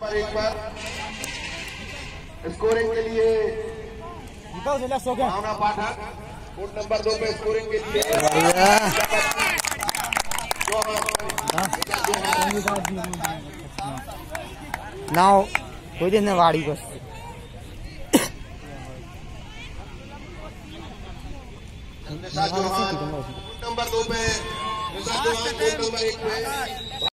Number एक पर scoring के लिए भावना पाठक कोर्ट नंबर दो पे स्कोरिंग के लिए नाव कोई दिन वाड़ी बस। नंबर दो पे नंबर एक पे।